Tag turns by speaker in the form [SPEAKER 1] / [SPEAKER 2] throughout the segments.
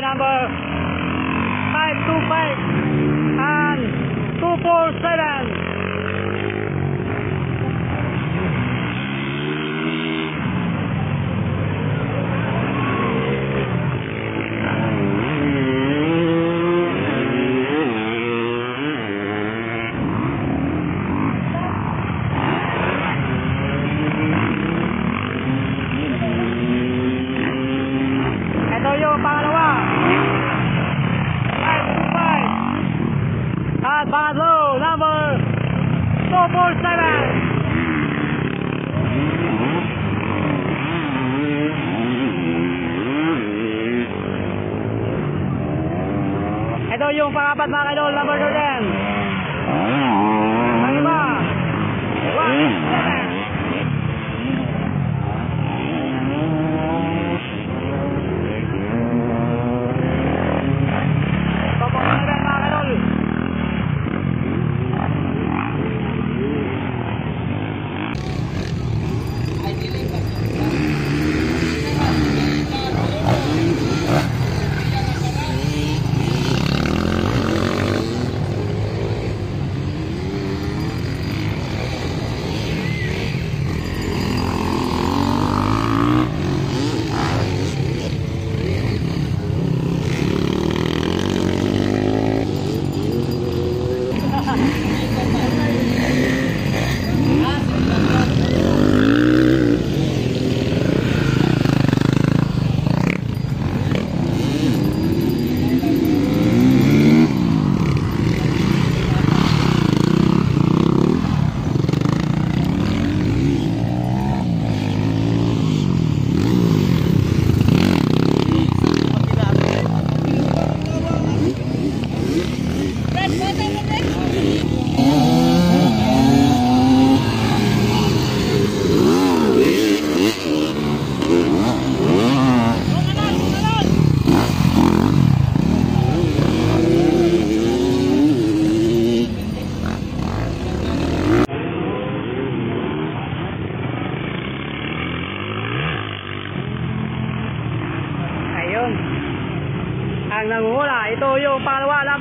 [SPEAKER 1] by number 525 and 247. پوڑا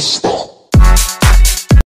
[SPEAKER 1] した。